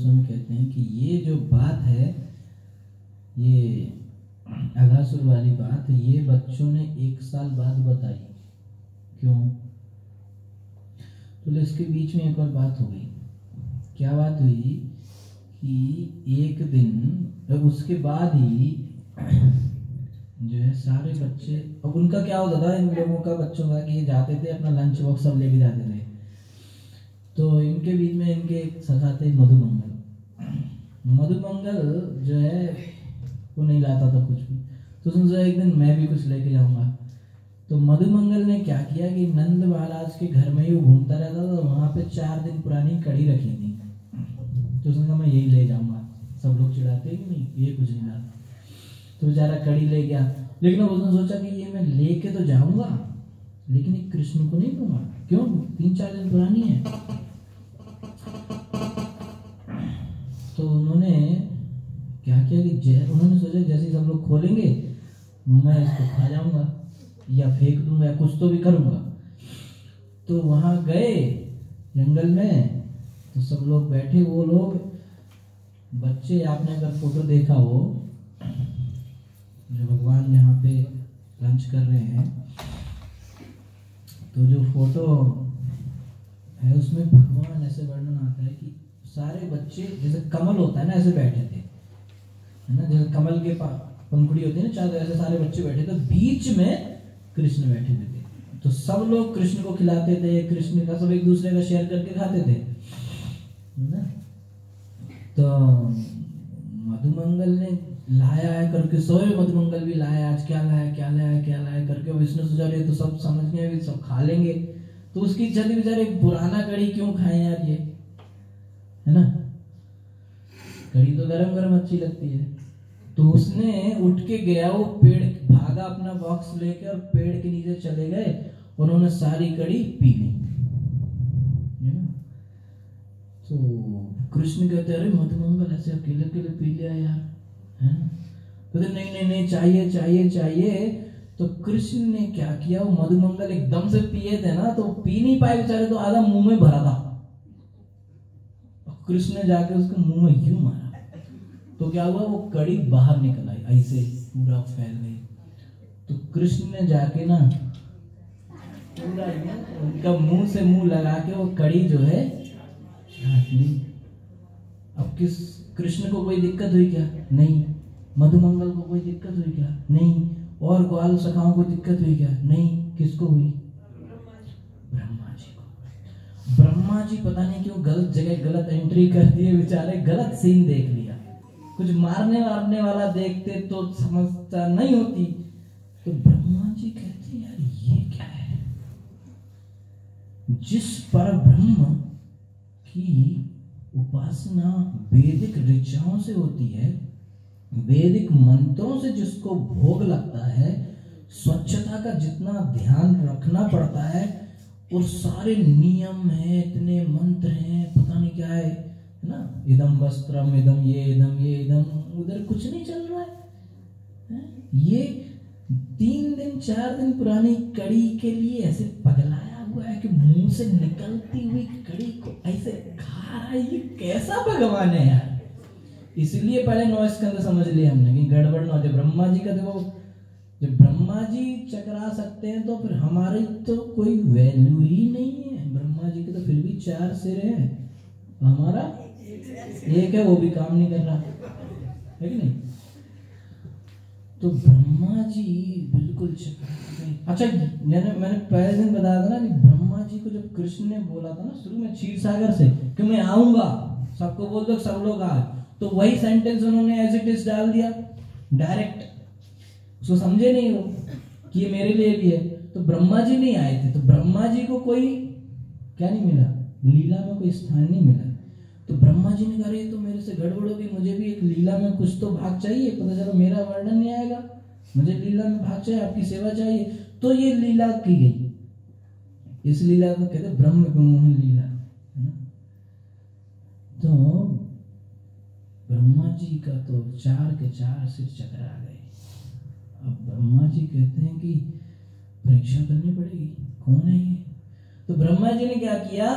गोस्वामी कहते हैं कि ये जो बात है, ये अगासुर वाली बात, ये बच्चों ने एक साल बाद बताई। क्यों? तो इसके बीच में एक और बात हो गई। क्या बात हुई? कि एक दिन उसके बाद ही जो है सारे बच्चे, अब उनका क्या होता था? इन लोगों का बच्चों का कि ये जाते थे, अपना लंच बॉक्स सब लेके जाते थे। तो इनके बीच में इनके एक सखा थे मधुमंगल जो है, वो नहीं लाता था कुछ भी। तो सोचा, एक दिन मैं भी कुछ लेके जाऊँगा। तो मधुमंगल ने क्या किया कि नंद महाराज के घर में ही वो घूमता रहता था वहाँ पे चार दिन पुरानी कड़ी रखी थी। तो उसने कहा, मैं यही ले जाऊँगा। सब लोग चिढ़ाते कि नहीं, ये कुछ नहीं लाता। तो बेचारा कड़ी ले गया। लेकिन उसने सोचा कि ये मैं लेके तो जाऊँगा, लेकिन ये कृष्ण को नहीं दूँगा क्यों? तीन चार दिन पुरानी है। उन्होंने क्या किया कि जै, उन्होंने सोचा जैसे सब लोग खोलेंगे, मैं इसको खा जाऊँगा, या फेंक दूँगा, या कुछ तो भी करूँगा। तो वहाँ गए जंगल में तो सब लोग बैठे, वो लोग, बच्चे, आपने अगर फ़ोटो देखा हो, जो भगवान यहाँ पे लंच कर रहे हैं तो जो फ़ोटो है, उसमें भगवान ऐसे वर्णन आता है कि सारे बच्चे, जैसे कमल होता है ना, ऐसे बैठे थे। है ना, जैसे कमल के पंखुड़ी होती है ना, चार ऐसे सारे बच्चे बैठे थे, बीच में कृष्ण बैठे हुए थे। तो सब लोग कृष्ण को खिलाते थे, कृष्ण का सब एक दूसरे का शेयर करके खाते थे। ना? तो मधुमंगल ने लाया है करके, सोए मधुमंगल भी लाया, आज क्या लाया क्या लाया क्या लाया करके, विष्णु सुचा रहे तो सब समझ गए सब खा लेंगे। तो उसकी थी, बेचारे पुराना कड़ी क्यों खाए यार ये? है ना? कड़ी तो गरम गरम अच्छी लगती है। तो उसने उठ के गया, वो पेड़ भागा अपना बॉक्स लेके और पेड़ के नीचे चले गए। उन्होंने सारी कड़ी पी ली। तो कृष्ण कहते, अरे मधुमंगल ऐसे अकेले अकेले पी लिया यार। है कहते, नहीं नहीं नहीं, चाहिए चाहिए चाहिए। तो कृष्ण ने क्या किया? वो मधुमंगल एकदम से पिए थे ना तो पी नहीं पाए बेचारे तो आधा मुँह में भरा था। कृष्ण ने जाके उसके मुँह में यूँ मारा। तो क्या हुआ? वो कड़ी बाहर निकल आई, ऐसे पूरा फैल गई। तो कृष्ण ने जाके ना पूरा उनका मुँह से मुँह लगा के वो कड़ी जो है अब किस, कृष्ण को कोई दिक्कत हुई क्या? नहीं। मधुमंगल को कोई दिक्कत हुई क्या? नहीं। और ग्वाल सखाओं को दिक्कत हुई क्या? नहीं। किसको हुई? ब्रह्मा जी पता नहीं क्यों गलत जगह गलत एंट्री कर दिए, बेचारे गलत सीन देख लिया। कुछ मारने मारने वाला देखते तो समझता नहीं होती। तो ब्रह्मा जी कहते यार, ये क्या है? जिस पर ब्रह्म की उपासना वैदिक ऋचाओं से होती है, वैदिक मंत्रों से जिसको भोग लगता है, स्वच्छता का जितना ध्यान रखना पड़ता है और सारे नियम है इतने मंत्र हैं पता नहीं क्या है ना इदम वस्त्रम इदम ये इदम ये इदम उधर कुछ नहीं चल रहा है, है? ये तीन दिन चार दिन पुरानी कड़ी के लिए ऐसे पगलाया हुआ है कि मुँह से निकलती हुई कड़ी को ऐसे खा रहा है ये कैसा भगवान है यार इसलिए पहले नौ स्कंद समझ लिया हमने कि गड़बड़ ना हो जब ब्रह्मा जी का देखो जब ब्रह्मा जी चकरा सकते हैं तो फिर हमारी तो कोई वैल्यू ही नहीं है। ब्रह्मा जी के तो फिर भी चार सिर है। हमारा एक है, वो भी काम नहीं कर रहा। है कि नहीं? तो ब्रह्मा जी बिल्कुल अच्छा मैंने मैंने पहले दिन बताया था ना कि ब्रह्मा जी को जब कृष्ण ने बोला था ना, शुरू में क्षीर सागर से कि मैं आऊँगा, सबको बोल दो, सब लोग आ तो वही सेंटेंस उन्होंने एज इट इज़ डाल दिया। डायरेक्ट उसको समझे नहीं हो कि ये मेरे लिए भी है। तो ब्रह्मा जी नहीं आए थे तो ब्रह्मा जी को कोई क्या नहीं मिला? लीला में कोई स्थान नहीं मिला। तो ब्रह्मा जी ने कहा तो मेरे से गड़बड़ होगी मुझे भी एक लीला में कुछ तो भाग चाहिए, पता चलो मेरा वर्णन नहीं आएगा। मुझे लीला में भाग चाहिए, आपकी सेवा चाहिए। तो ये लीला की गई। इस लीला को कहते ब्रह्म विमोहन लीला तो ब्रह्मा जी का तो चार के चार सिर चकरा गए। अब ब्रह्मा जी कहते हैं कि परीक्षा करनी पड़ेगी, कौन है ये? तो ब्रह्मा जी ने क्या किया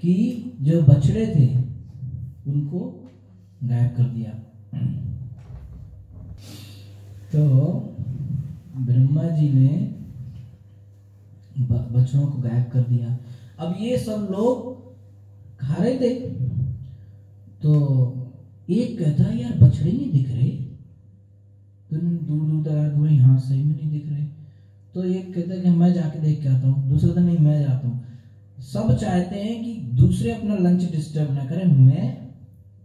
कि जो बछड़े थे, उनको गायब कर दिया। तो ब्रह्मा जी ने बछड़ों को गायब कर दिया। अब ये सब लोग खा रहे थे। तो एक कहता, यार, बछड़े नहीं दिख रहे? तो दूर दूर तक आया भाई हाँ सही में नहीं दिख रहे। तो एक कहता है कि मैं जाके देख के आता हूँ। दूसरा कहता नहीं, मैं जाता हूँ। सब चाहते हैं कि दूसरे अपना लंच डिस्टर्ब ना करें। मैं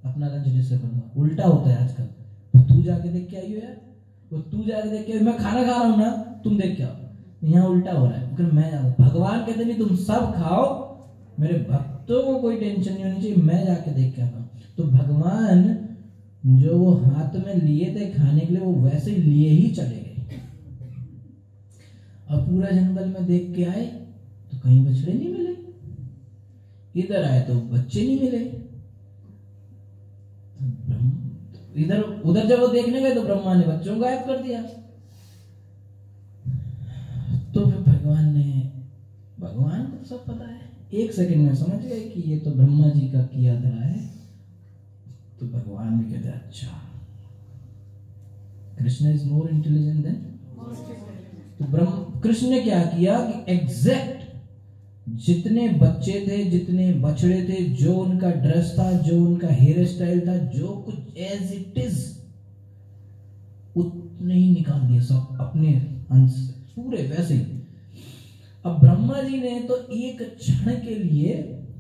अपना लंच डिस्टर्ब करूँगा। उल्टा होता है आजकल। तो तू जाके देख के हो यार। वो तू जाके देख के मैं खाना खा रहा हूँ ना, तुम देख के आओ। यहाँ उल्टा हो रहा है। मैं भगवान कहते नहीं, तुम सब खाओ। मेरे भक्तों को कोई टेंशन नहीं होनी चाहिए। मैं जाके देख के आता हूँ। तो भगवान जो वो हाथ में लिए थे खाने के लिए, वो वैसे ही लिए ही चले गए। अब पूरा जंगल में देख के आए तो कहीं बछड़े नहीं मिले। इधर आए तो बच्चे नहीं मिले। तो इधर, उधर जब वो देखने गए तो ब्रह्मा ने बच्चों को गायब कर दिया। तो फिर भगवान ने, भगवान को सब पता है। एक सेकंड में समझ गए कि ये तो ब्रह्मा जी का किया धरा है। तो भगवान भी कहते अच्छा। Krishna is more intelligent than तो ब्रह्म कृष्ण ने क्या किया कि एग्जैक्ट जितने बच्चे थे जितने बछड़े थे जो उनका ड्रेस था जो उनका हेयर स्टाइल था जो कुछ एज इट इज़ उतने ही निकाल दिए सब अपने अंश पूरे वैसे अब ब्रह्मा जी ने तो एक क्षण के लिए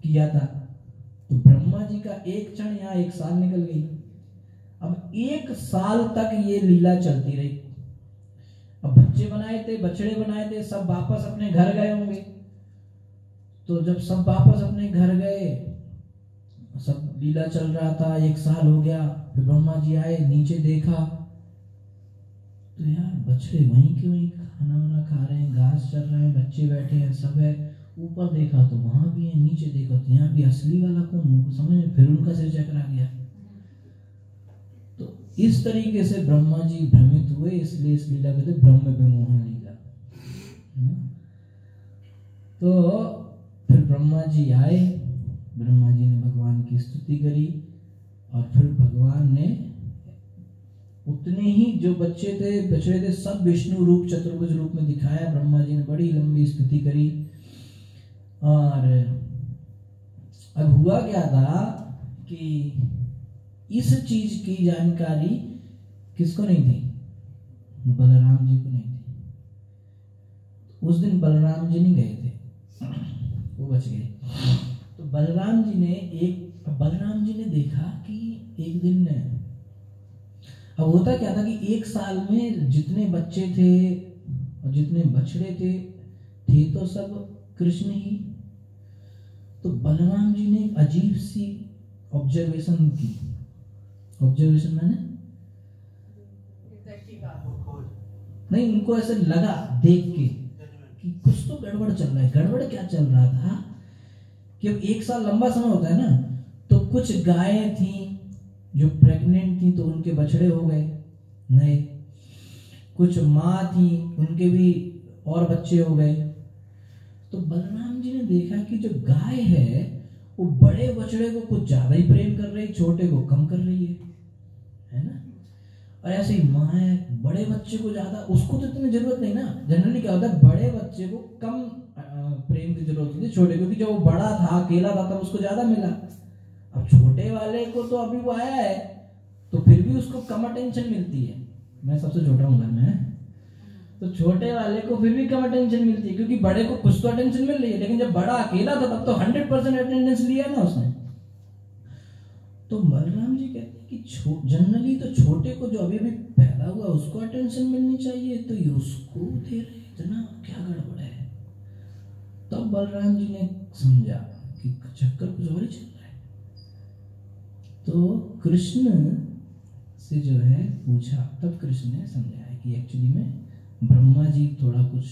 किया था। तो ब्रह्मा जी का एक क्षण यहाँ एक साल निकल गई। अब एक साल तक ये लीला चलती रही। अब बच्चे बनाए थे, बछड़े बनाए थे, सब वापस अपने घर गए होंगे। तो जब सब वापस अपने घर गए, सब लीला चल रहा था, एक साल हो गया, फिर ब्रह्मा जी आए, नीचे देखा। तो यार, बछड़े वहीं के वहीं खाना वाना खा रहे हैं, घास चल रहे हैं, बच्चे बैठे हैं, सब है। ऊपर देखा तो वहाँ भी है, नीचे देखा तो यहाँ भी असली वाला कौन उनको समझ में, फिर उनका सिर चकरा गया। तो इस तरीके से ब्रह्मा जी भ्रमित हुए, इसलिए इस लीला कहते ब्रह्म विमोहन लीला। तो फिर ब्रह्मा जी आए, ब्रह्मा जी ने भगवान की स्तुति करी, और फिर भगवान ने उतने ही जो बच्चे थे, बछड़े थे, सब विष्णु रूप, चतुर्भुज रूप में दिखाया। ब्रह्मा जी ने बड़ी लंबी स्तुति करी। और अब हुआ क्या था कि इस चीज़ की जानकारी किसको नहीं थी? बलराम जी को नहीं थी। उस दिन बलराम जी नहीं गए थे। वो बच गए। तो बलराम जी ने एक, बलराम जी ने देखा कि एक दिन, अब होता क्या था कि एक साल में जितने बच्चे थे और जितने बछड़े थे थे तो सब कृष्ण ही। तो बलराम जी ने अजीब सी ऑब्जर्वेशन की। ऑब्जर्वेशन मैंने? नहीं, उनको ऐसे लगा देख के कि कुछ तो गड़बड़ चल रहा है। गड़बड़ क्या चल रहा था? कि अब एक साल लंबा समय होता है ना तो कुछ गायें थी जो प्रेग्नेंट थी तो उनके बछड़े हो गए। नए कुछ माँ थी, उनके भी और बच्चे हो गए। तो बलराम जी ने देखा कि जो गाय है, वो बड़े बछड़े को कुछ ज़्यादा ही प्रेम कर रही, छोटे को कम कर रही है। है ना? और ऐसे ही माँ है, बड़े बच्चे को ज़्यादा, उसको तो इतनी ज़रूरत नहीं ना। जनरली क्या होता है, बड़े बच्चे को कम प्रेम की ज़रूरत होती है छोटे क्योंकि जब वो बड़ा था, अकेला था, तब उसको ज़्यादा मिला। अब छोटे वाले को तो अभी वो आया है तो फिर भी उसको कम अटेंशन मिलती है। मैं सबसे छोटा हूँ घर में तो छोटे वाले को फिर भी कम अटेंशन मिलती है, क्योंकि बड़े को कुछ तो अटेंशन मिल रही है, लेकिन जब बड़ा अकेला था, तब तो हंड्रेड परसेंट अटेंडेंस लिया ना उसने। तो बलराम जी कहते हैं कि जनरली तो छोटे को जो अभी अभी पैदा हुआ, उसको अटेंशन मिलनी चाहिए तो ये उसको दे रहे इतना क्या गड़बड़ है? तब बलराम जी ने समझा कि चक्कर कुछ और ही चल रहा है। तो कृष्ण से जो है पूछा, तब कृष्ण ने समझाया कि एक्चुअली में ब्रह्मा जी थोड़ा कुछ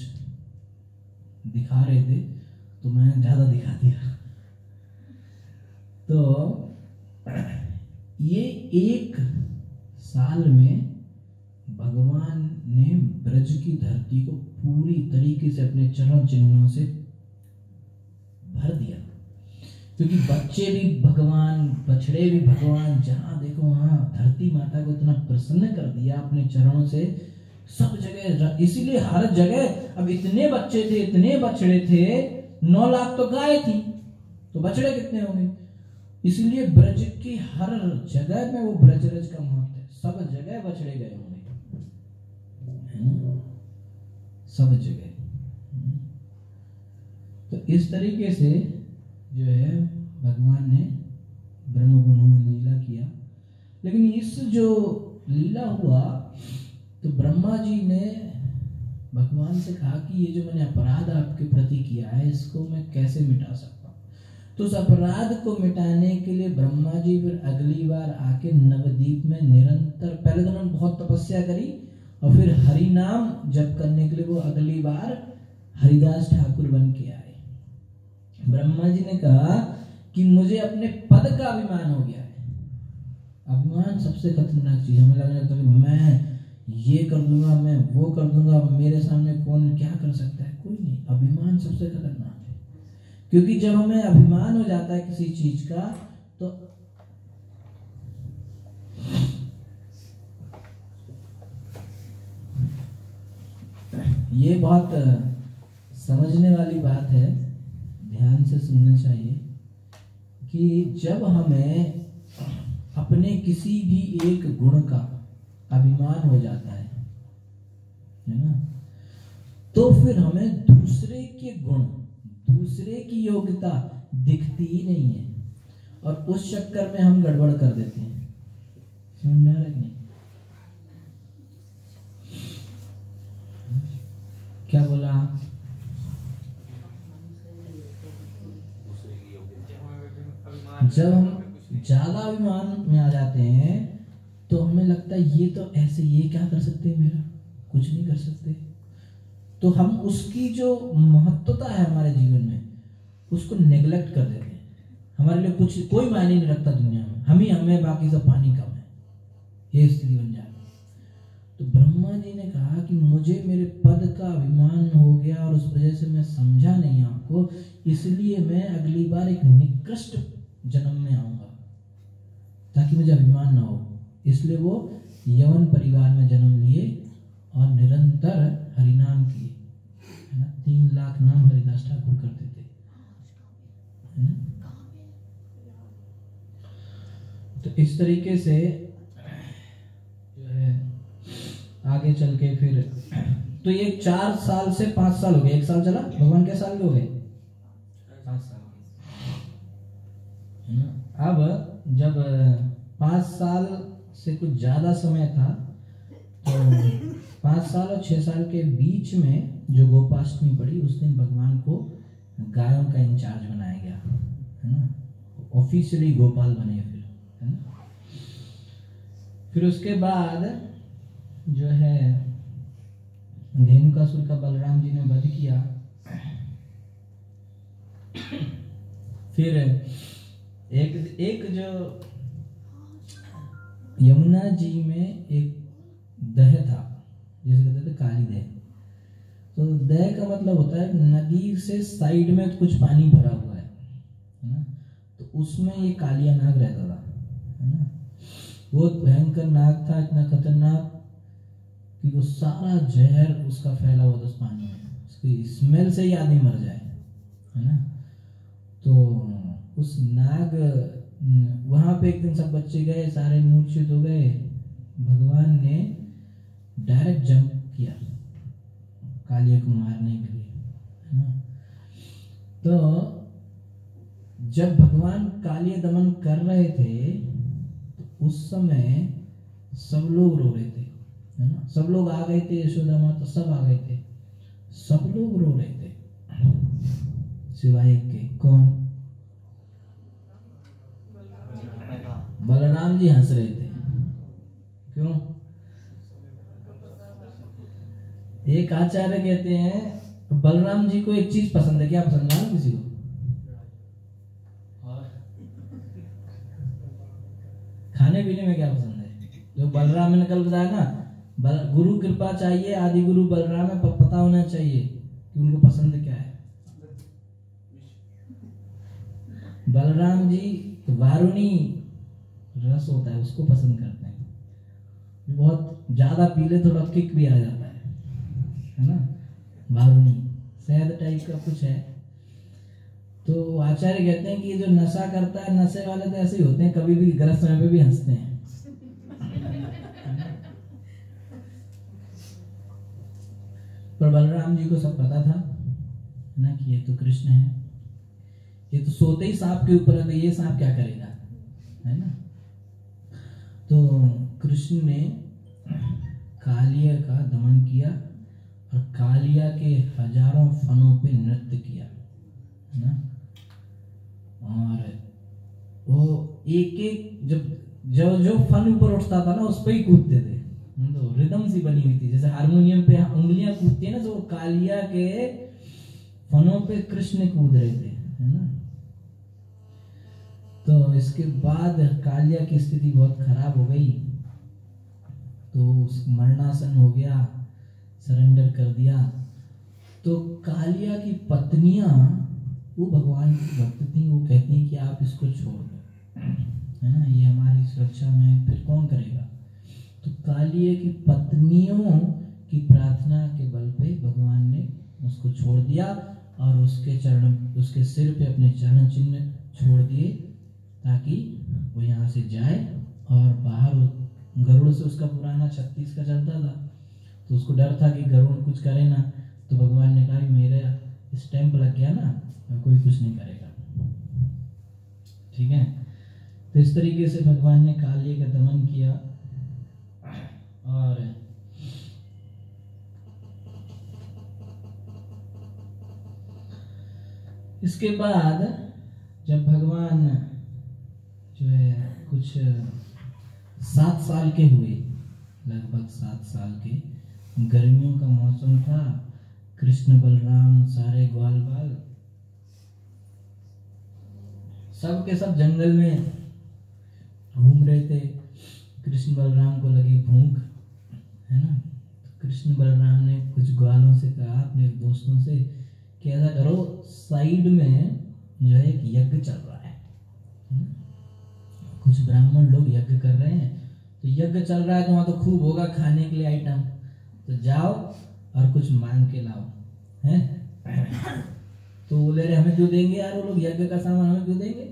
दिखा रहे थे तो मैंने ज़्यादा दिखा दिया। तो ये एक साल में भगवान ने ब्रज की धरती को पूरी तरीके से अपने चरण चिन्हों से भर दिया। क्योंकि बच्चे भी भगवान, बछड़े भी भगवान, जहाँ देखो वहाँ धरती माता को इतना प्रसन्न कर दिया अपने चरणों से सब जगह इसीलिए हर जगह अब इतने बच्चे थे, इतने बछड़े थे, नौ लाख तो गाय थी तो बछड़े कितने होंगे? इसलिए ब्रज की हर जगह में वो ब्रजरज का महत्व है। सब जगह बछड़े गए होंगे। सब जगह। तो इस तरीके से जो है, भगवान ने ब्रह्म में लीला किया। लेकिन इस जो लीला हुआ तो ब्रह्मा जी ने भगवान से कहा कि ये जो मैंने अपराध आपके प्रति किया है, इसको मैं कैसे मिटा सकता हूँ? तो उस अपराध को मिटाने के लिए ब्रह्मा जी फिर अगली बार आके नवदीप में निरंतर, पहले तो उन्होंने बहुत तपस्या करी और फिर हरि नाम जप करने के लिए वो अगली बार हरिदास ठाकुर बन के आए। ब्रह्मा जी ने कहा कि मुझे अपने पद का अभिमान हो गया है। अभिमान सबसे खतरनाक चीज़ हमें लगने लगता है मैं ये कर दूँगा, मैं वो कर दूँगा मेरे सामने कौन क्या कर सकता है? कोई नहीं। अभिमान सबसे खतरनाक है। क्योंकि जब हमें अभिमान हो जाता है किसी चीज़ का तो ये बहुत समझने वाली बात है। ध्यान से सुनना चाहिए कि जब हमें अपने किसी भी एक गुण का अभिमान हो जाता है। है ना? तो फिर हमें दूसरे के गुण, दूसरे की योग्यता दिखती ही नहीं है। और उस चक्कर में हम गड़बड़ कर देते हैं। समझ क्या बोला जब हम ज़्यादा अभिमान में आ जाते हैं तो हमें लगता है, ये तो ऐसे, ये क्या कर सकते हैं मेरा? कुछ नहीं कर सकते। तो हम उसकी जो महत्वता है हमारे जीवन में, उसको नेग्लेक्ट कर देते हैं। हमारे लिए कुछ, कोई मायने नहीं रखता दुनिया में। हम ही, हमें बाकी सब पानी कम है। ये स्थिति बन जाती तो ब्रह्मा जी ने कहा कि मुझे मेरे पद का अभिमान हो गया और उस वजह से मैं समझा नहीं आपको, इसलिए मैं अगली बार एक निकृष्ट जन्म में आऊँगा, ताकि मुझे अभिमान ना हो। इसलिए वो यवन परिवार में जन्म लिए और निरंतर हरिनाम किए, है ना? तीन लाख नाम हरिदास ठाकुर करते थे तो इस तरीके से आगे चल के फिर तो ये चार साल से पाँच साल हो गए। एक साल चला? भगवान के साल हो गए? अब जब पाँच साल से कुछ ज़्यादा समय था तो पाँच साल और छः साल के बीच में जो गोपाष्टमी पड़ी, उस दिन भगवान को गायों का इंचार्ज बनाया गया, है ना? ऑफिशियली गोपाल बने फिर, है ना? फिर उसके बाद जो है, धेनुकासुर का बलराम जी ने वध किया। फिर एक एक जो यमुना जी में एक दह था, जिसे कहते थे काली दह। तो दह का मतलब होता है नदी से साइड में कुछ पानी भरा हुआ है ना? तो उसमें ये कालिया नाग रहता था, है ना? वो भयंकर नाग था, इतना खतरनाक कि वो सारा जहर उसका फैला हुआ था उस पानी में। उसकी स्मेल से ही आदमी मर जाए, है ना? तो उस नाग वहाँ पे एक दिन सब बच्चे गए, सारे मूर्छित हो गए। भगवान ने डायरेक्ट जंप किया कालिया को मारने के लिए, है ना? तो जब भगवान कालिया दमन कर रहे थे तो उस समय सब लोग रो रहे थे, है ना? सब लोग आ गए थे यशोदा माँ तो सब आ गए थे। सब लोग रो रहे थे। सिवाय के कौन? बलराम जी हंस रहे थे। क्यों? एक आचार्य कहते हैं बलराम जी को एक चीज़ पसंद है क्या पसंद है? किसी को? खाने पीने में क्या पसंद है? जो बलराम ने कल बताया ना बल, गुरु कृपा चाहिए आदि गुरु बलराम है पता होना चाहिए कि उनको पसंद क्या है। बलराम जी वारुणी रस होता है, उसको पसंद करते हैं। बहुत ज़्यादा पीले थोड़ा किक भी आ जाता है है ना? वारुणी शहद टाइप का कुछ है। तो आचार्य कहते हैं कि जो नशा करता है, नशे वाले तो ऐसे ही होते हैं, कभी भी गलत समय पे भी हँसते हैं। पर बलराम जी को सब पता था ना, कि ये तो कृष्ण है। ये तो सोते ही सांप के ऊपर है तो ये सांप क्या करेगा, है ना? तो कृष्ण ने कालिया का दमन किया और कालिया के हज़ारों फनों पे नृत्य किया ना? और वो एक एक जब, जो जो फन ऊपर उठता था ना, उस पर ही कूदते थे। तो रिदम सी बनी हुई थी, जैसे हारमोनियम पे उंगलियाँ कूदती है ना तो कालिया के फनों पे कृष्ण कूद रहे थे, है ना? तो इसके बाद कालिया की स्थिति बहुत खराब हो गई। तो उस मरणासन हो गया, सरेंडर कर दिया। तो कालिया की पत्नियाँ, वो भगवान की भक्त थी, वो कहती हैं कि आप इसको छोड़ दो। है ना? ये हमारी सुरक्षा में फिर कौन करेगा? तो कालिया की पत्नियों की प्रार्थना के बल पे भगवान ने उसको छोड़ दिया और उसके चरण, उसके सिर पे अपने चरण चिन्ह छोड़ दिए। ताकि वो यहाँ से जाए और बाहर गरुड़ से उसका पुराना छत्तीस का चलता था। तो उसको डर था कि गरुड़ कुछ करे ना। तो भगवान ने कहा मेरा स्टैंप लग गया ना कोई कुछ नहीं करेगा। ठीक है? तो इस तरीके से भगवान ने कालिए का दमन किया। और इसके बाद जब भगवान जो है, कुछ सात साल के हुए, लगभग सात साल के। गर्मियों का मौसम था, कृष्ण बलराम, सारे ग्वाल बाल। सब के सब जंगल में घूम रहे थे। कृष्ण बलराम को लगी भूख, है ना? तो कृष्ण बलराम ने कुछ ग्वालों से कहा, अपने दोस्तों से, कि ऐसा करो साइड में जो है एक यज्ञ चल रहा है कुछ ब्राह्मण लोग यज्ञ कर रहे हैं तो यज्ञ चल रहा है तो वहाँ तो खूब होगा खाने के लिए आइटम तो जाओ और कुछ मांग के लाओ, हैं? तो बोले रहे, हमें क्यों देंगे यार वो लोग? यज्ञ का सामान हमें क्यों देंगे?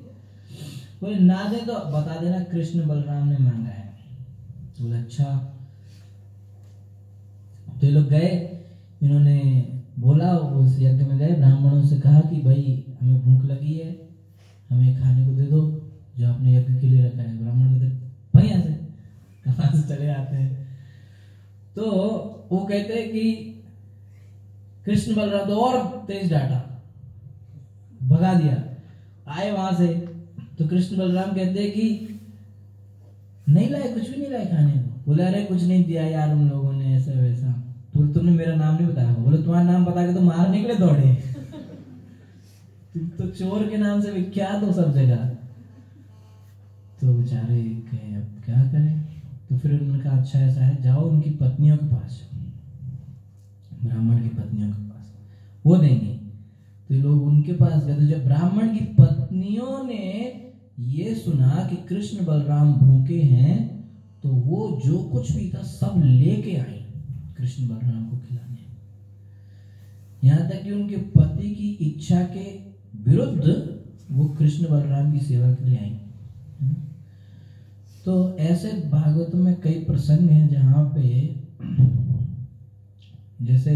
बोले, ना दे तो बता देना कृष्ण बलराम ने मांगा है। बोले अच्छा। तो ये लोग गए, इन्होंने बोला उस यज्ञ में गए, ब्राह्मणों से कहा कि भाई, हमें भूख लगी है, हमें खाने को दे दो। जो आपने यज्ञ के लिए रखा है, ब्राह्मण कहते भाई से कहाँ से चले आते हैं। तो वो कहते हैं कि कृष्ण बलराम तो और तेज डाटा भगा दिया, आए वहाँ से। तो कृष्ण बलराम कहते हैं कि नहीं लाए, कुछ भी नहीं लाए खाने। को बोले, अरे, कुछ नहीं दिया यार उन लोगों ने ऐसा वैसा। तो तुमने मेरा नाम नहीं बताया बोले, तुम्हारा नाम बता के तो मार निकले दौड़े। तुम तो चोर के नाम से विख्यात हो सब जगह। तो बेचारे कहे, अब क्या करें? तो फिर उन्होंने कहा अच्छा ऐसा है, जाओ उनकी पत्नियों के पास ब्राह्मण की पत्नियों के पास। वो देंगे तो लोग उनके पास गए तो जब ब्राह्मण की पत्नियों ने ये सुना कि कृष्ण बलराम भूखे हैं तो वो जो कुछ भी था, सब लेके आई कृष्ण बलराम को खिलाने। यहाँ तक कि उनके पति की इच्छा के विरुद्ध वो कृष्ण बलराम की सेवा के लिए आई तो ऐसे भागवत में कई प्रसंग हैं जहाँ पे जैसे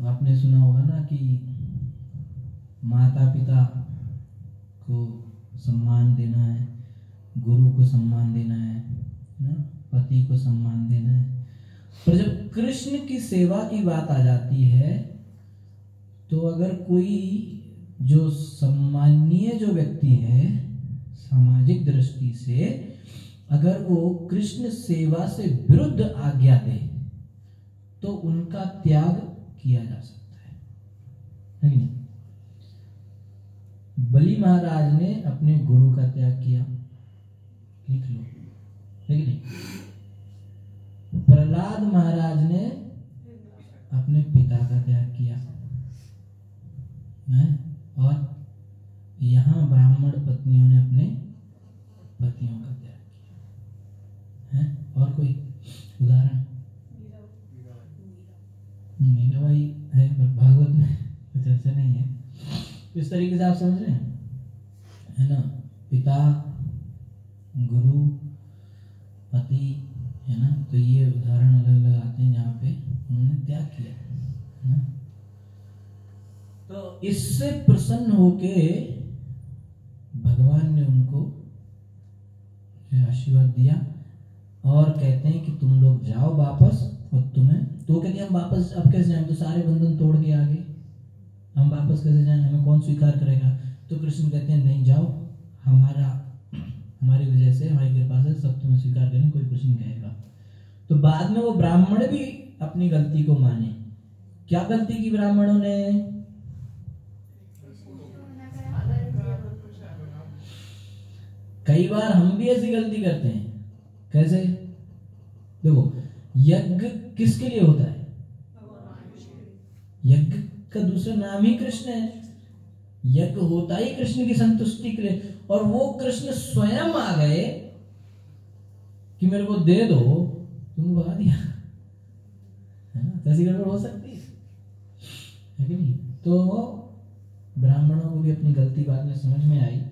आपने सुना होगा ना कि माता पिता को सम्मान देना है, गुरु को सम्मान देना है ना? पति को सम्मान देना है। पर जब कृष्ण की सेवा की बात आ जाती है तो अगर कोई जो सम्मानीय जो व्यक्ति है सामाजिक दृष्टि से अगर वो कृष्ण सेवा से विरुद्ध आज्ञा दे तो उनका त्याग किया जा सकता है। नहीं? बलि महाराज ने अपने गुरु का त्याग किया। लिख लो। नहीं? प्रहलाद महाराज ने अपने पिता का त्याग किया। है? और ब्राह्मण पत्नियों ने अपने पतियों का त्याग किया। है? और कोई उदाहरण? मीराबाई है, पर भागवत में कुछ ऐसा नहीं है। इस तरीके से आप समझ रहे हैं? है ना? पिता, गुरु, पति, है ना? तो ये उदाहरण अलग अलग आते हैं जहाँ पे उन्होंने त्याग किया, है ना? तो इससे प्रसन्न होके भगवान ने उनको जो आशीर्वाद दिया और कहते हैं कि तुम लोग जाओ वापस और तुम्हें तो कहते हम वापस अब कैसे जाएँ तो सारे बंधन तोड़ के आगे। हम वापस कैसे जाएँ हमें कौन स्वीकार करेगा? तो कृष्ण कहते हैं, नहीं जाओ। हमारा, हमारी वजह से, हमारी कृपा से सब तुम्हें स्वीकार करेंगे कोई कुछ नहीं कहेगा। तो बाद में वो ब्राह्मण भी अपनी गलती को माने। क्या गलती की ब्राह्मणों ने? कई बार हम भी ऐसी गलती करते हैं। कैसे? देखो, यज्ञ किसके लिए होता है? यज्ञ का दूसरा नाम ही कृष्ण है। यज्ञ होता ही कृष्ण की संतुष्टि के लिए। और वो कृष्ण स्वयं आ गए कि मेरे को दे दो, तुम बता दिया। है ना? कैसी गड़बड़ हो सकती है। कि नहीं? तो ब्राह्मणों को भी अपनी गलती बाद में समझ में आई।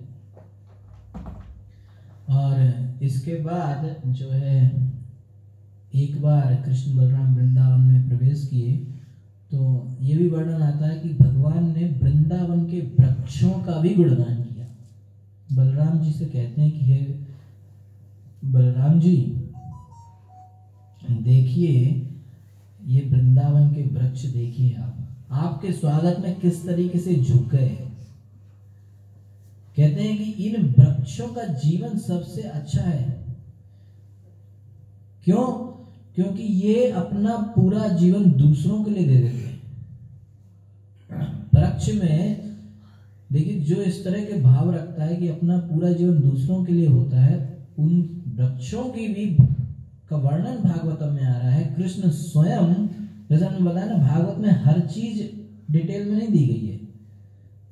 और इसके बाद जो है, एक बार कृष्ण बलराम वृंदावन में प्रवेश किए तो ये भी वर्णन आता है कि भगवान ने वृंदावन के वृक्षों का भी गुणगान किया। बलराम जी से कहते हैं कि, हे बलराम जी, देखिए, ये वृंदावन के वृक्ष देखिए आप। आपके स्वागत में किस तरीके से झुक गए हैं? कहते हैं कि इन वृक्षों का जीवन सबसे अच्छा है। क्यों? क्योंकि ये अपना पूरा जीवन दूसरों के लिए दे देते हैं। वृक्ष में, देखिए, जो इस तरह के भाव रखता है कि अपना पूरा जीवन दूसरों के लिए होता है, उन वृक्षों की भी का वर्णन भागवतम में आ रहा है। कृष्ण स्वयं, जैसा हमने बताया ना, भागवत में हर चीज़ डिटेल में नहीं दी गई है।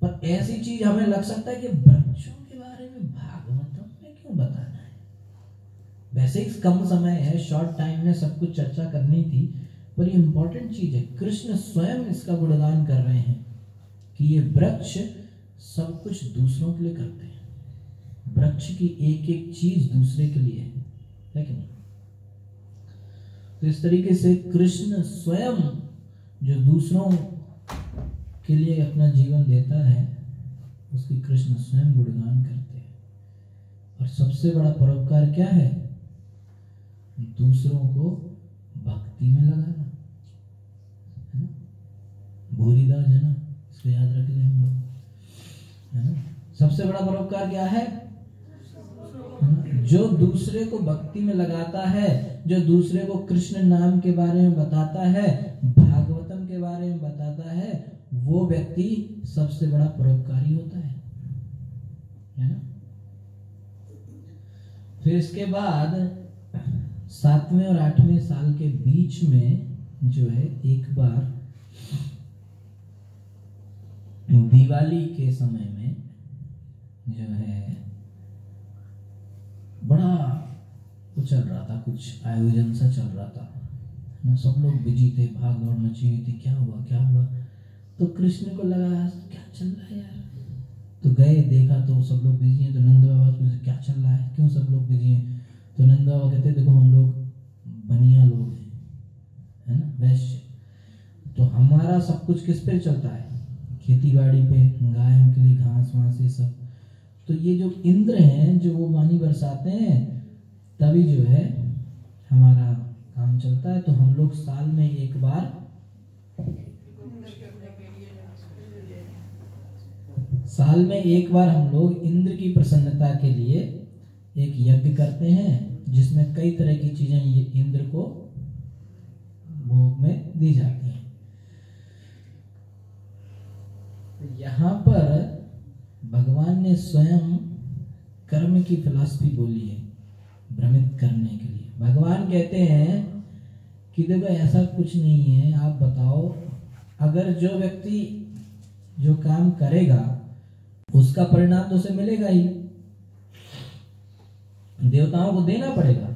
पर ऐसी चीज़ हमें लग सकता है कि वृक्षों के बारे में भागवतम में क्यों बताना है? वैसे कम समय है शॉर्ट टाइम में सब कुछ चर्चा करनी थी, पर ये इंपॉर्टेंट चीज़ है। कृष्ण स्वयं इसका गुणगान कर रहे हैं कि ये वृक्ष सब कुछ दूसरों के लिए करते हैं। वृक्ष की एक एक चीज़ दूसरे के लिए है है कि नहीं? तो इस तरीके से कृष्ण स्वयं जो दूसरों के लिए अपना जीवन देता है, उसकी कृष्ण स्वयं गुणगान करते हैं। और सबसे बड़ा परोपकार क्या है? दूसरों को भक्ति में लगाना, है ना? है ना? इसको याद रख ले हम लोग, है ना? सबसे बड़ा परोपकार क्या है? जो दूसरे को भक्ति में लगाता है, जो दूसरे को कृष्ण नाम के बारे में बताता है, भागवतम के बारे में बताता है वो व्यक्ति सबसे बड़ा परोपकारी होता है। है ना? फिर इसके बाद सातवें और आठवें साल के बीच में जो है, एक बार दिवाली के समय में जो है, बड़ा वो चल रहा था, कुछ आयोजन सा चल रहा था। ना? सब लोग बिज़ी थे भाग दौड़ मची हुई थी, क्या हुआ क्या हुआ? तो कृष्ण को लगा, क्या चल रहा है यार? तो गए, देखा तो सब लोग बिज़ी हैं तो नंद बाबा पूछे क्या चल रहा है? क्यों सब लोग बिज़ी हैं? तो नंद बाबा कहते, देखो, हम लोग बनिया लोग हैं, है ना? वैश्य। तो हमारा सब कुछ किस पे चलता है? खेती बाड़ी पे, गायों के लिए घास, वास, ये सब। तो ये जो इंद्र हैं, जो वो पानी बरसाते हैं, तभी जो है हमारा काम चलता है। तो हम लोग साल में एक बार साल में एक बार हम लोग इंद्र की प्रसन्नता के लिए एक यज्ञ करते हैं, जिसमें कई तरह की चीज़ें इंद्र को भोग में दी जाती हैं। तो यहाँ पर भगवान ने स्वयं कर्म की फिलॉसफी बोली है, भ्रमित करने के लिए। भगवान कहते हैं कि देखो, ऐसा कुछ नहीं है, आप बताओ, अगर जो व्यक्ति जो काम करेगा उसका परिणाम तो उसे मिलेगा ही। देवताओं को देना पड़ेगा।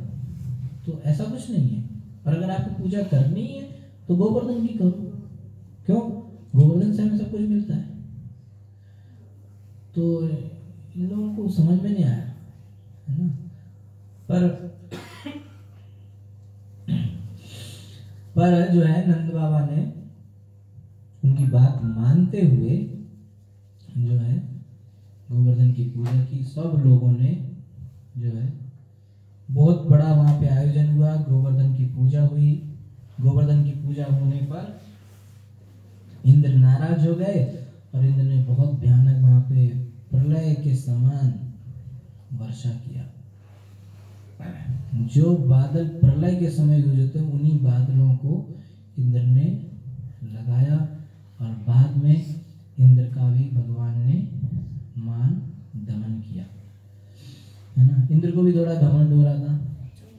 तो ऐसा कुछ नहीं है। और अगर आपको पूजा करनी है तो गोवर्धन की करो। क्यों? गोवर्धन से हमें सब कुछ मिलता है। तो इन लोगों को समझ में नहीं आया, है ना? पर पर जो है, नंद बाबा ने उनकी बात मानते हुए जो है गोवर्धन की पूजा की, सब लोगों ने जो है, बहुत बड़ा वहाँ पे आयोजन हुआ, गोवर्धन की पूजा हुई। गोवर्धन की पूजा होने पर इंद्र नाराज़ हो गए और इंद्र ने बहुत भयानक वहाँ पे प्रलय के समान वर्षा किया। जो बादल प्रलय के समय गुजरते हैं उन्हीं बादलों को इंद्र ने लगाया और बाद में इंद्र का भी भगवान ने मान दमन किया। है ना? इंद्र को भी थोड़ा घमंड हो रहा था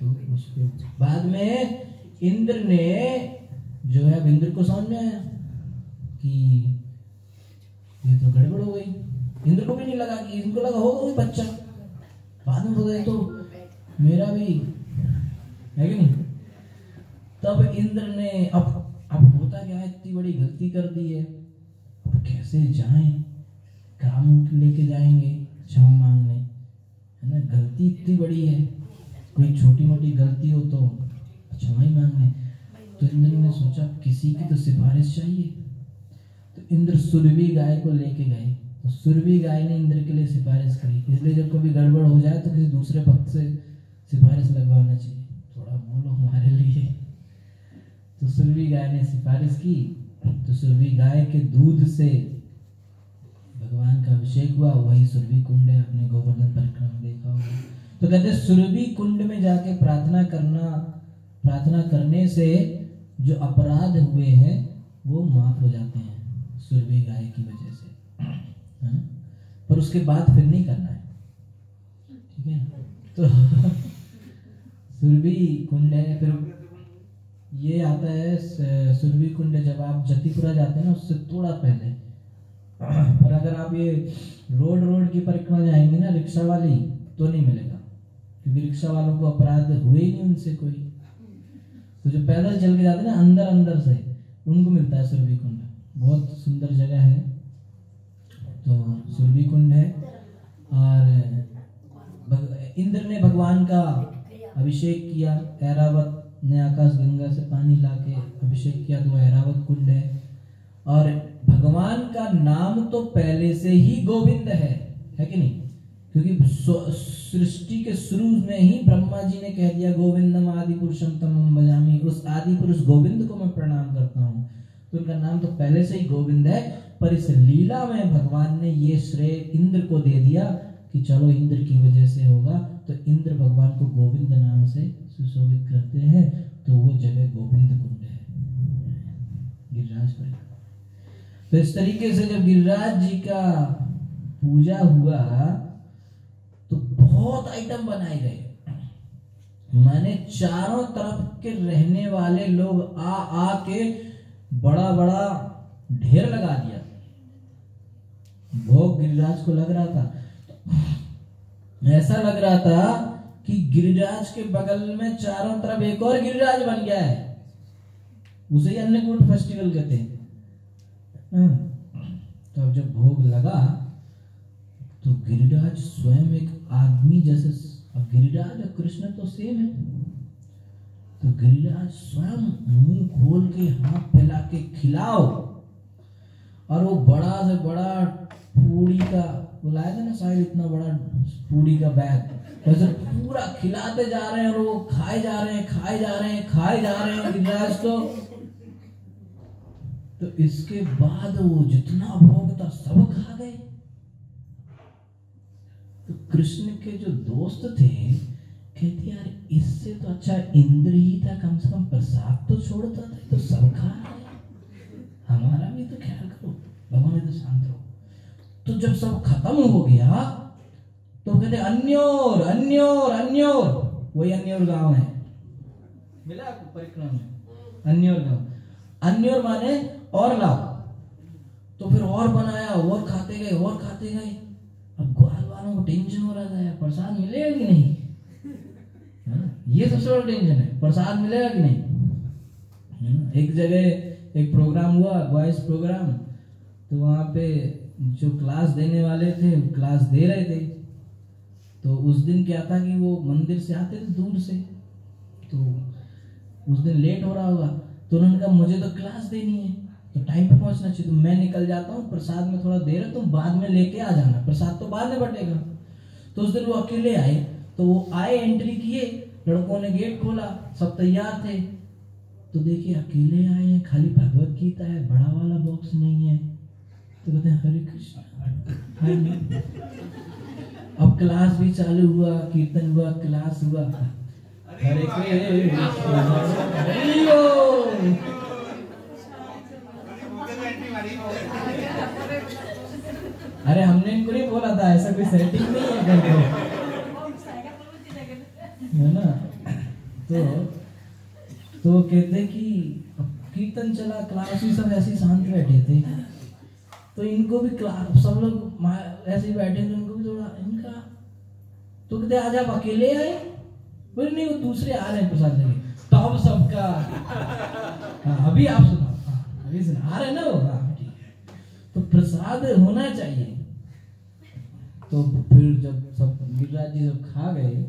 तो उसको बाद में इंद्र ने जो है, अब इंद्र को समझ में आया कि ये तो गड़बड़ हो गई। इंद्र को भी नहीं लगा कि इनको लगा होगा कोई बच्चा। बाद में बताए तो मेरा भी है कि नहीं? तब इंद्र ने, अब अब होता क्या है, इतनी बड़ी गलती कर दी है। अब कैसे जाएँ? काम लेके जाएँगे क्षमा मांगने। है ना? गलती इतनी बड़ी है। कोई छोटी मोटी गलती हो तो क्षमा ही मांगने। तो इंद्र ने सोचा, किसी की तो सिफारिश चाहिए। तो इंद्र सुरभि गाय को लेके गए। तो सुरभि गाय ने इंद्र के लिए सिफारिश करी। इसलिए जब कभी गड़बड़ हो जाए तो किसी दूसरे भक्त से सिफारिश लगवाना चाहिए। थोड़ा बोलो हमारे लिए। तो सुरभि गाय ने सिफारिश की। तो सुरभि गाय के दूध से भगवान का अभिषेक हुआ, वही सुरभि कुंड है, अपने गोवर्धन परिक्रमा देखा होगा। तो कहते सुरभि कुंड में जाके प्रार्थना करना, प्रार्थना करने से जो अपराध हुए हैं, वो माफ़ हो जाते हैं, सुरभि गाय की वजह से। हाँ? पर उसके बाद फिर नहीं करना है। ठीक है? तो सुरभि कुंड है, फिर ये आता है सुरभि कुंड जब आप जतिपुरा जाते हैं ना, उससे थोड़ा पहले पर अगर आप ये रोड रोड की परिक्रमा जाएँगे ना रिक्शा वाली तो नहीं मिलेगा। क्योंकि रिक्शा वालों को अपराध हुए ही नहीं उनसे कोई। तो जो पैदल चल के जाते हैं ना, अंदर अंदर से, उनको मिलता है सुरभि कुंड। बहुत सुंदर जगह है। तो सुरभि कुंड है। और इंद्र ने भगवान का अभिषेक किया, ऐरावत ने आकाश गंगा से पानी लाके अभिषेक किया तो ऐरावत कुंड है। और भगवान का नाम तो पहले से ही गोविंद है है कि नहीं? क्योंकि सृष्टि के शुरू में ही ब्रह्मा जी ने कह दिया, गोविंदम आदि पुरुषम तमम भजामी। उस आदि पुरुष गोविंद को मैं प्रणाम करता हूँ। तो उनका नाम तो पहले से ही गोविंद है, पर इस लीला में भगवान ने ये श्रेय इंद्र को दे दिया कि चलो इंद्र की वजह से होगा। तो इंद्र भगवान को गोविंद नाम से सुशोभित करते हैं तो वो जगह गोविंद कुंड है। गिरिराज परिक्रमा तो इस तरीके से जब गिरिराज जी का पूजा हुआ तो बहुत आइटम बनाए गए। माने चारों तरफ़ के रहने वाले लोग आ आ के बड़ा बड़ा ढेर लगा दिया। भोग गिरिराज को लग रहा था। ऐसा लग रहा था कि गिरिराज के बगल में चारों तरफ़ एक और गिरिराज बन गया है। उसे अन्नकूट फेस्टिवल कहते हाँ। तो अब जब भोग लगा तो गिरिराज स्वयं एक आदमी जैसे अब गिरिराज और कृष्ण तो सेम है। तो गिरिराज स्वयं मुँह खोल के हाथ फैला के खिलाओ। और वो बड़ा से बड़ा पूड़ी का वो लाया था ना शायद इतना बड़ा पूड़ी का बैग। वैसे पूरा खिलाते जा रहे हैं और वो खाए जा रहे हैं, खाए जा रहे हैं, खाए जा रहे हैं। गिरिराज तो तो इसके बाद वो जितना भोग था, सब खा गए। तो कृष्ण के जो दोस्त थे, कहते, यार, इससे तो अच्छा इंद्र ही था, कम से कम प्रसाद तो छोड़ता था तो सब खा रहा है। हमारा भी तो ख्याल करो, भगवान तो शांत रहो। तो जब सब खत्म हो गया तो कहते, अन्योर अन्योर अन्योर। वही अन्योर गाँव है। मिला आपको परिक्रमा में? अन्योर गाँव। अन्योर माने और लाओ। तो फिर और बनाया और खाते गए और खाते गए। अब ग्वाल वालों को टेंशन हो रहा था यार प्रसाद मिलेगा कि नहीं? हाँ, ये सबसे बड़ा टेंशन है प्रसाद मिलेगा कि नहीं? एक जगह एक प्रोग्राम हुआ वॉइस प्रोग्राम तो वहाँ पे जो क्लास देने वाले थे क्लास दे रहे थे। तो उस दिन क्या था कि वो मंदिर से आते थे दूर से। तो उस दिन लेट हो रहा होगा। तो उन्होंने कहा मुझे तो क्लास देनी है। तो टाइम पे पहुँचना चाहिए तो मैं निकल जाता हूँ प्रसाद में थोड़ा देर है तुम बाद में लेके आ जाना। प्रसाद तो बाद में बटेगा। तो उस दिन वो अकेले आए तो वो आए एंट्री किए लड़कों ने गेट खोला सब तैयार थे। तो देखिए अकेले आए हैं खाली भगवत गीता है बड़ा वाला बॉक्स नहीं है। तो कहते हैं हरे कृष्ण अब क्लास भी चालू हुआ कीर्तन हुआ क्लास हुआ। हरे कृष्ण। अरे हमने इनको नहीं बोला था ऐसा कोई सेटिंग नहीं है करके है ना? तो तो कहते कि कीर्तन चला क्लास भी सब ऐसे शांत बैठे थे। तो इनको भी क्लास सब लोग ऐसे बैठे थे उनको भी थोड़ा इनका तो कहते आज आप अकेले आए? बोले नहीं वो दूसरे आ रहे हैं प्रसाद लेके। टॉप सबका हाँ, अभी आप सुनाओ। हाँ, अभी सुना आ रहे ना वो? है। तो प्रसाद होना चाहिए। तो फिर जब सब गिरिराज जी जब खा गए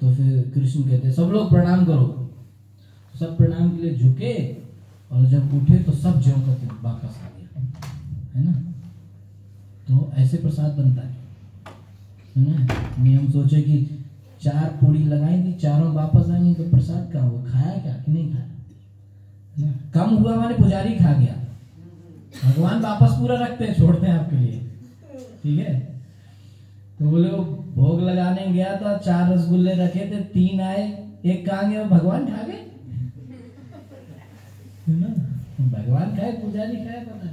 तो फिर कृष्ण कहते, सब लोग प्रणाम करो। सब प्रणाम के लिए झुके और जब उठे तो सब ज्यों का त्यों वापस आ गया। है ना? तो ऐसे प्रसाद बनता है। नहीं हम सोचे कि चार पूड़ी थी चारों वापस आएँगे तो प्रसाद का हुआ खाया क्या कि नहीं खाया? कम हुआ माने पुजारी खा गया। भगवान वापस पूरा रखते हैं, छोड़ते हैं आपके लिए। ठीक है? तो बोले वो भोग लगाने गया था, चार रसगुल्ले रखे थे, तीन आए, एक कहा गया? भगवान खा गए? भगवान खाए, पुजारी खाए, पता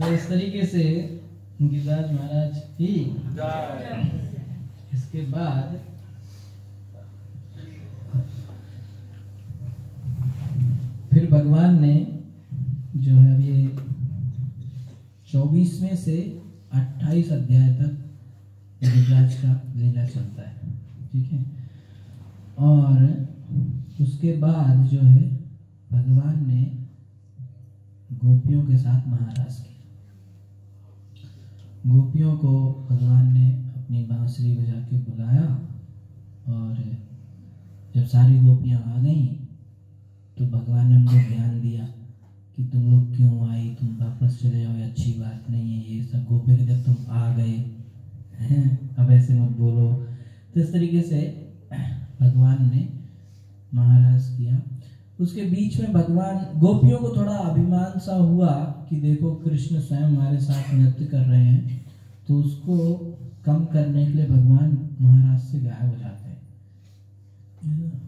तो इस तरीके से गिरिराज महाराज ही इसके बाद फिर भगवान ने जो है अब ये चौबीसवें से अट्ठाईस अध्याय तक गिरिराज का लीला चलता है, ठीक है? और उसके बाद जो है भगवान ने गोपियों के साथ महाराज किया। गोपियों को भगवान ने अपनी बांसुरी बजा के बुलाया और जब सारी गोपियाँ आ गईं तो भगवान ने उनको ज्ञान दिया। कि तुम लोग क्यों आई? तुम वापस चले जाओ अच्छी बात नहीं है, ये सब गोपी के जब तुम आ गए अब ऐसे मत बोलो। तो इस तरीके से भगवान ने महाराज किया। उसके बीच में भगवान गोपियों को थोड़ा अभिमान सा हुआ कि देखो कृष्ण स्वयं हमारे साथ नृत्य कर रहे हैं तो उसको कम करने के लिए भगवान महाराज से गायब हो जाते हाँ।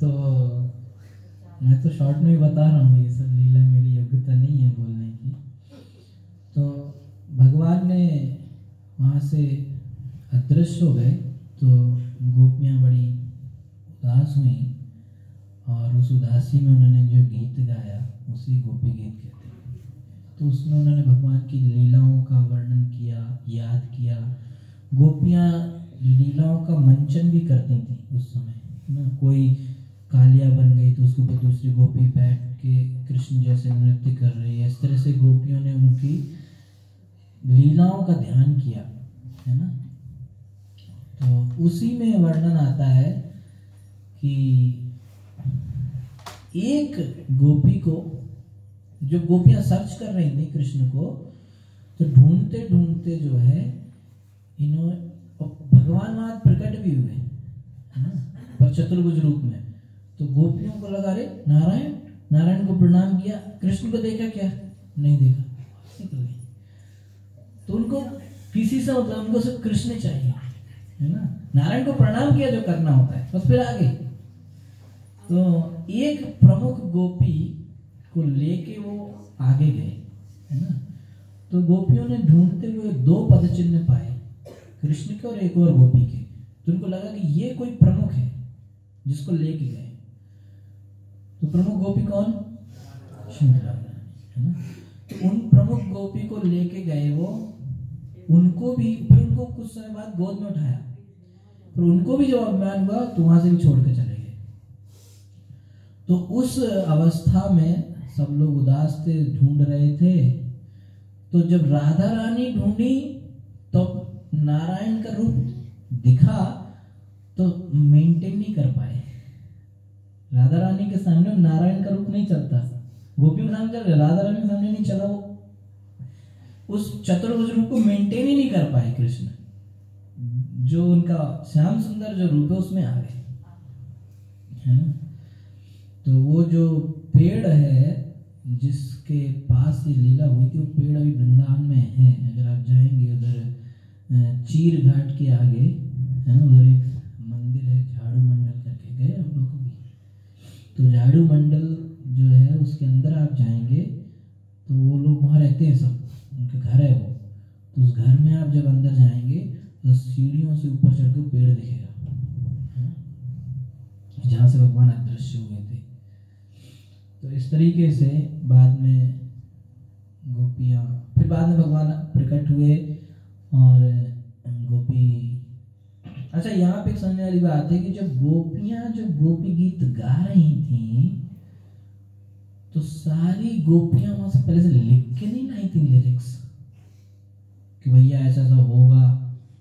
तो मैं तो शॉर्ट में ही बता रहा हूँ ये सब लीला मेरी योग्यता नहीं है बोलने की। तो भगवान ने वहाँ से अदृश्य हो गए तो गोपियाँ बड़ी उदास हुई। और उस उदासी में उन्होंने जो गीत गाया, उसी गोपी गीत कहते हैं। तो उसमें उन्होंने भगवान की लीलाओं का वर्णन किया, याद किया। गोपियाँ लीलाओं का मंचन भी करती थी उस समय ना? कोई कालिया बन गई तो उसके ऊपर दूसरी गोपी बैठ के कृष्ण जैसे नृत्य कर रही है। इस तरह से गोपियों ने उनकी लीलाओं का ध्यान किया, है ना? तो उसी में वर्णन आता है कि एक गोपी को, जो गोपियाँ सर्च कर रही थी कृष्ण को तो ढूंढते ढूंढते जो है इन्होंने भगवान वहाँ प्रकट भी हुए पर चतुर्भुज रूप में। तो गोपियों को लगा रे नारायण नारायण को प्रणाम किया, कृष्ण को देखा क्या? नहीं देखा। तो उनको किसी से मतलब उनको सिर्फ़ कृष्ण चाहिए, है ना? नारायण को प्रणाम किया जो करना होता है, बस फिर आगे। तो एक प्रमुख गोपी को लेके वो आगे गए, है ना? तो गोपियों ने ढूंढते हुए दो पद चिन्ह पाए, कृष्ण के और एक और गोपी के। तो उनको लगा कि ये कोई प्रमुख है जिसको लेके गए। तो प्रमुख गोपी कौन? है ना? तो उन प्रमुख गोपी को लेके गए वो। उनको भी, फिर उनको कुछ समय बाद गोद में उठाया। फिर उनको भी जब अभिमान हुआ तो वहाँ से भी छोड़ के चले। तो उस अवस्था में सब लोग उदास थे, ढूंढ रहे थे। तो जब राधा रानी ढूंढी तो नारायण का रूप दिखा तो मेंटेन नहीं कर पाए। राधा रानी के सामने नारायण का रूप नहीं चलता। गोपियों के सामने चल राधा रानी के सामने नहीं चला वो। उस चतुर्भुज रूप को मेंटेन ही नहीं कर पाए कृष्ण। जो उनका श्याम सुंदर जो रूप है, उसमें आ गए। है ना? तो वो जो पेड़ है, जिसके पास ये लीला हुई थी, वो पेड़ अभी वृंदावन में है। अगर आप जाएँगे उधर चीर घाट के आगे, है ना, उधर एक मंदिर है, झाड़ू मंडल करके, गए हम लोग भी तो झाड़ू मंडल जो है, उसके अंदर आप जाएँगे तो वो लोग वहाँ रहते हैं सब। उनका घर है वो। तो उस घर में आप जब अंदर जाएँगे तो सीढ़ियों से ऊपर चढ़ के पेड़ दिखेगा। जहाँ से भगवान अदृश्य हुए थे। तो इस तरीके से बाद में गोपियाँ, फिर बाद में भगवान प्रकट हुए और गोपी अच्छा यहाँ पे समझने वाली बात है कि जब गोपियाँ, जब गोपी गीत गा रही थी तो सारी गोपियाँ वहाँ से पहले से लिख के नहीं लाई थी लिरिक्स कि भैया ऐसा ऐसा होगा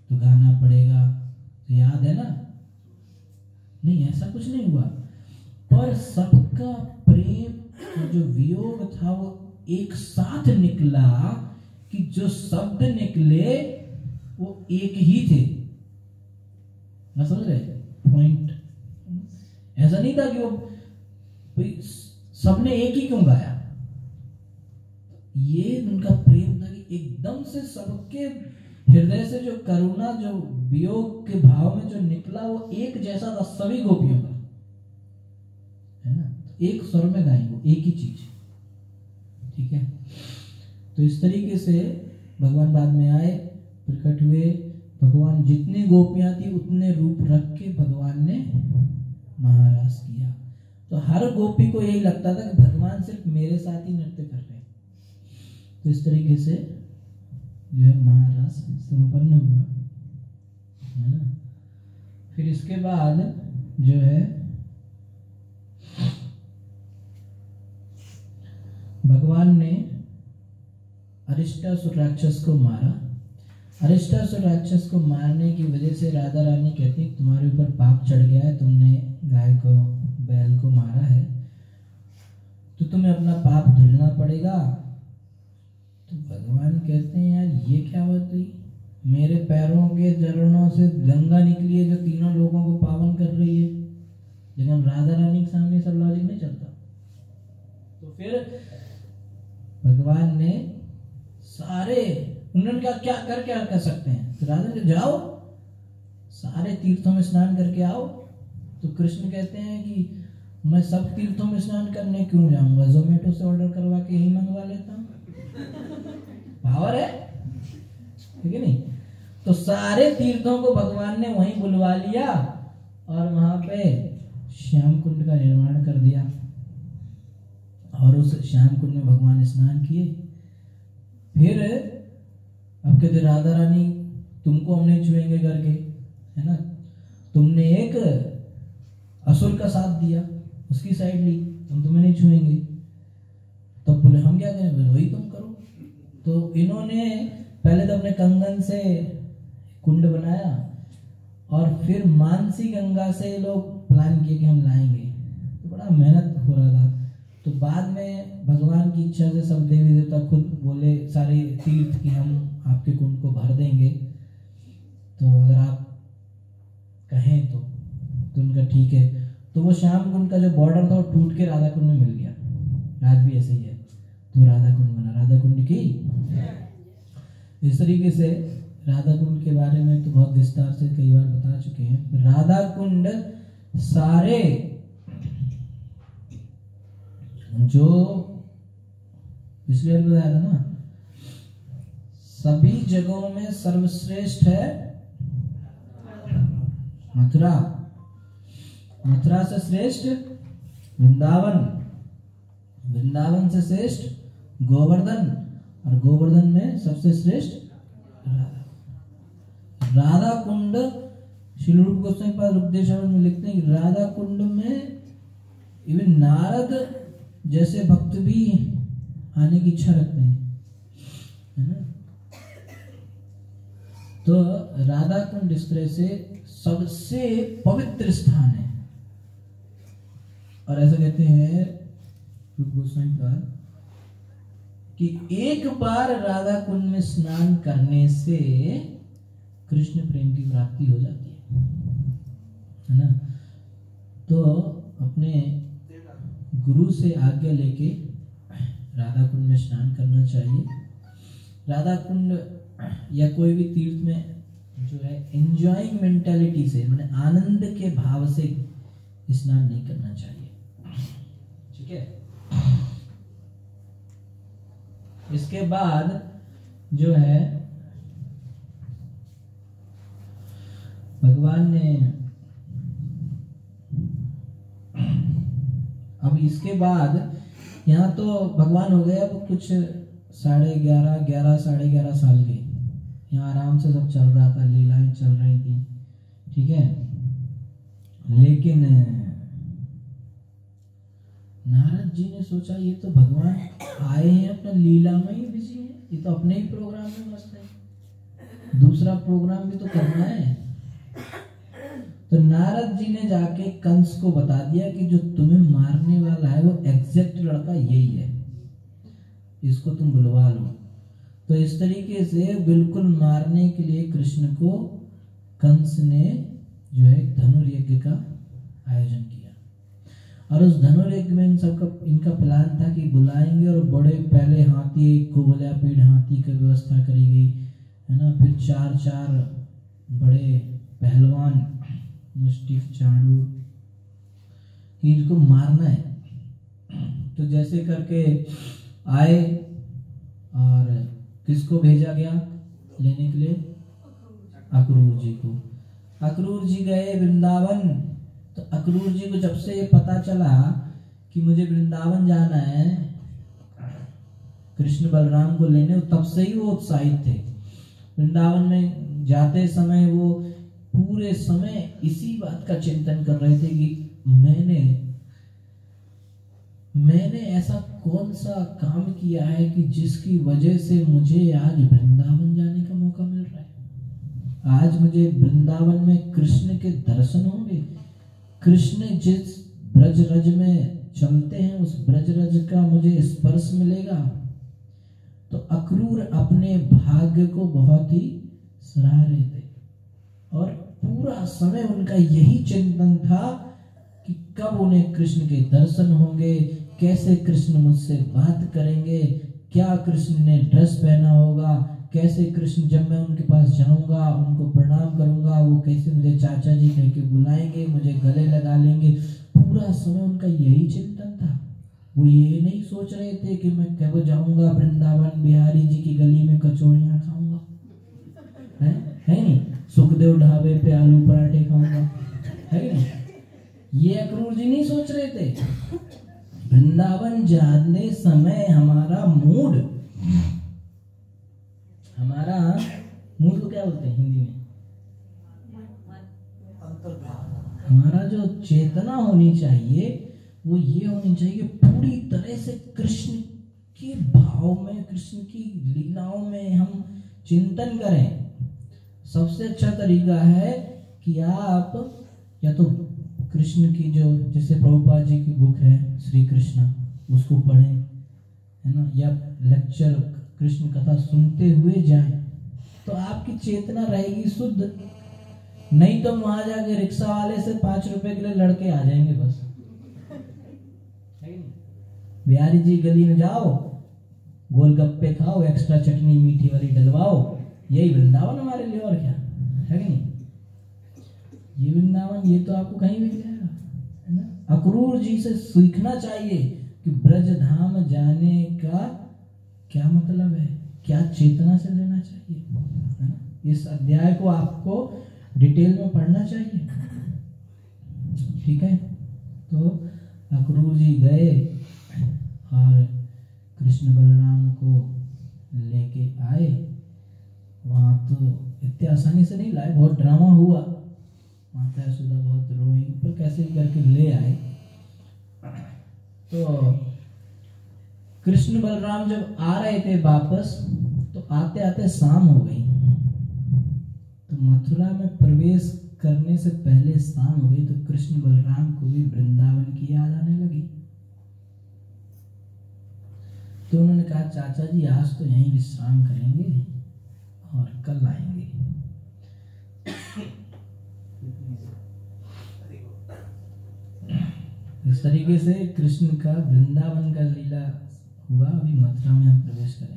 तो गाना पड़ेगा। तो याद है ना? नहीं, ऐसा कुछ नहीं हुआ। पर सबका प्रेम जो वियोग था वो एक साथ निकला कि जो शब्द निकले वो एक ही थे। समझ रहे? पॉइंट ऐसा नहीं था कि वो सबने एक ही क्यों गाया? ये उनका प्रेम था कि एकदम से सबके हृदय से जो करुणा, जो वियोग के भाव में जो निकला वो एक जैसा था, सभी गोपियों का। है ना? एक स्वर में गाएँगे एक ही चीज़ ठीक है? तो इस तरीके से भगवान बाद में आए, प्रकट हुए। भगवान जितनी गोपियाँ थी, उतने रूप रख के भगवान ने महाराज किया। तो हर गोपी को यही लगता था कि भगवान सिर्फ़ मेरे साथ ही नृत्य कर रहे तो इस तरीके से जो है महाराज संपन्न हुआ। है ना? फिर इसके बाद जो है भगवान ने अरिष्टासुर राक्षस को मारा। अरिष्टासुर राक्षस को मारने की वजह से राधा रानी कहती, तुम्हारे ऊपर पाप चढ़ गया है, तुमने गाय को, बैल को मारा है। तो तुम्हें अपना पाप धुलना पड़ेगा। तो भगवान कहते हैं, यार, ये क्या बात हुई? मेरे पैरों के चरणों से गंगा निकली है, जो तीनों लोगों को पावन कर रही है। लेकिन राधा रानी के सामने सब लॉजिक नहीं चलता। तो फिर भगवान ने सारे उन्होंने कहा क्या कर क्या कर सकते हैं? तो राजा ने जाओ, सारे तीर्थों में स्नान करके आओ। तो कृष्ण कहते हैं कि मैं सब तीर्थों में स्नान करने क्यों जाऊँगा? जोमेटो से ऑर्डर करवा के ही मंगवा लेता हूँ। पावर है? ठीक है नहीं? तो सारे तीर्थों को भगवान ने वहीं बुलवा लिया और वहाँ पे श्याम कुंड का निर्माण कर दिया। और उस श्याम कुंड में भगवान स्नान किए। फिर अब कहते, राधा रानी, तुमको हम नहीं छुएँगे करके है ना? तुमने एक असुर का साथ दिया, उसकी साइड ली, हम तुम्हें नहीं छुएँगे। तो बोले, हम क्या करें? वही तुम करो। तो इन्होंने पहले तो अपने कंगन से कुंड बनाया और फिर मानसी गंगा से लोग प्लान किए कि हम लाएँगे। तो बड़ा मेहनत हो रहा था। तो बाद में भगवान की इच्छा से सब देवी देवता खुद बोले, सारे तीर्थ कि हम आपके कुंड को भर देंगे। तो अगर आप कहें तो तो उनका ठीक है। तो वो श्याम कुंड का जो बॉर्डर था, वो टूट के राधा कुंड में मिल गया। आज भी ऐसे ही है। तो राधा कुंड बना। राधा कुंड की? इस तरीके से राधा कुंड के बारे में तो बहुत विस्तार से कई बार बता चुके हैं। राधा कुंड सारे जो पिछले बताया था ना, सभी जगहों में सर्वश्रेष्ठ है मथुरा। मथुरा से श्रेष्ठ वृंदावन। वृंदावन से श्रेष्ठ गोवर्धन। और गोवर्धन में सबसे श्रेष्ठ राधा। कुंड श्री रूप गोस्वामी पाद उपदेशावल में लिखते हैं राधा कुंड में इवन नारद जैसे भक्त भी आने की इच्छा रखते हैं, है ना? तो राधा कुंड इस तरह से सबसे पवित्र स्थान है। और ऐसा कहते हैं पाद कि एक बार राधा कुंड में स्नान करने से कृष्ण प्रेम की प्राप्ति हो जाती है। है ना? तो अपने गुरु से आज्ञा लेके राधा कुंड में स्नान करना चाहिए। राधा कुंड या कोई भी तीर्थ में जो है एंजॉइंग मेंटेलिटी से, मैंने आनंद के भाव से स्नान नहीं करना चाहिए। ठीक है? इसके बाद जो है, भगवान ने अब इसके बाद यहाँ तो भगवान हो गए अब कुछ साढ़े ग्यारह ग्यारह, साढ़े ग्यारह साल के। यहाँ आराम से सब चल रहा था, लीलाएँ चल रही थी, ठीक है? लेकिन, नारद जी ने सोचा, ये तो भगवान आए हैं, अपना लीला में ही बिज़ी है। ये तो अपने ही प्रोग्राम में मस्त है। दूसरा प्रोग्राम भी तो करना है। तो नारद जी ने जाके कंस को बता दिया कि जो तुम्हें मारने वाला है वो एग्जैक्ट लड़का यही है। इसको तुम बुलवा लो। तो इस तरीके से बिल्कुल मारने के लिए कृष्ण को कंस ने जो है धनुर्यज्ञ का आयोजन किया। और उस धनुर्यज्ञ में इन सबका, इनका प्लान था कि बुलाएँगे और बड़े पहले हाथी कुबला पीढ़ हाथी की व्यवस्था करी गई, है ना? फिर चार चार बड़े पहलवान मुस्टिक चाड़ू, कि इनको मारना है। तो जैसे करके आए और किसको भेजा गया लेने के लिए? अक्रूर जी को। अक्रूर जी गए वृंदावन। तो अक्रूर जी को जब से ये पता चला कि मुझे वृंदावन जाना है, कृष्ण बलराम को लेने तब से ही वो उत्साहित थे। वृंदावन में जाते समय वो पूरे समय इसी बात का चिंतन कर रहे थे कि मैंने मैंने ऐसा कौन सा काम किया है कि जिसकी वजह से मुझे आज वृंदावन जाने का मौका मिल रहा है? आज मुझे वृंदावन में कृष्ण के दर्शन होंगे। कृष्ण जिस ब्रज रज में चलते हैं, उस ब्रज रज का मुझे स्पर्श मिलेगा। तो अक्रूर अपने भाग्य को बहुत ही सराह रहे थे। और पूरा समय उनका यही चिंतन था कि कब उन्हें कृष्ण के दर्शन होंगे, कैसे कृष्ण मुझसे बात करेंगे, क्या कृष्ण ने ड्रेस पहना होगा, कैसे कृष्ण जब मैं उनके पास जाऊँगा, उनको प्रणाम करूँगा, वो कैसे मुझे चाचा जी कह के बुलाएँगे, मुझे गले लगा लेंगे। पूरा समय उनका यही चिंतन था। वो ये नहीं सोच रहे थे कि मैं कब जाऊँगा वृंदावन बिहारी जी की गली में कचौड़ियाँ खाऊँगा। है? है नहीं? सुखदेव ढाबे पे आलू पराठे खाऊँगा। है नहीं? ये अक्रूर जी नहीं सोच रहे थे? वृंदावन जाने समय हमारा मूड। हमारा मूड को क्या बोलते हैं हिंदी में? हमारा जो चेतना होनी चाहिए, वो ये होनी चाहिए कि पूरी तरह से कृष्ण के भाव में, कृष्ण की लीलाओं में हम चिंतन करें। सबसे अच्छा तरीका है कि आप, या तो कृष्ण की जो, जैसे प्रभुपाद जी की बुक है श्री कृष्ण उसको पढ़ें, है ना? या लेक्चर कृष्ण कथा सुनते हुए जाएँ तो आपकी चेतना रहेगी शुद्ध। नहीं तो वहाँ जाके रिक्शा वाले से पाँच रुपए के लिए लड़के आ जाएँगे बस। बिहारी जी गली में जाओ, गोलगप्पे खाओ एक्स्ट्रा चटनी, मीठी वाली डलवाओ यही वृंदावन हमारे लिए और क्या? है कि नहीं? ये वृंदावन, ये तो आपको कहीं मिल जाएगा, है ना? अक्रूर जी से सीखना चाहिए कि ब्रज धाम जाने का क्या मतलब है? क्या चेतना से लेना चाहिए? है ना? इस अध्याय को आपको डिटेल में पढ़ना चाहिए। ठीक है? तो अक्रूर जी गए और कृष्ण बलराम को लेके आए। वहाँ तो इतने आसानी से नहीं लाए, बहुत ड्रामा हुआ। माता यशोदा बहुत रोई पर कैसे करके ले आए। तो कृष्ण बलराम जब आ रहे थे वापस तो आते आते शाम हो गई। तो मथुरा में प्रवेश करने से पहले शाम हो गई तो कृष्ण बलराम को भी वृंदावन की याद आने लगी। तो उन्होंने कहा, चाचा जी, आज तो यहीं विश्राम करेंगे। और कल आएँगे। इस तरीके से कृष्ण का वृंदावन का लीला हुआ, अभी मथुरा में हम प्रवेश करेंगे।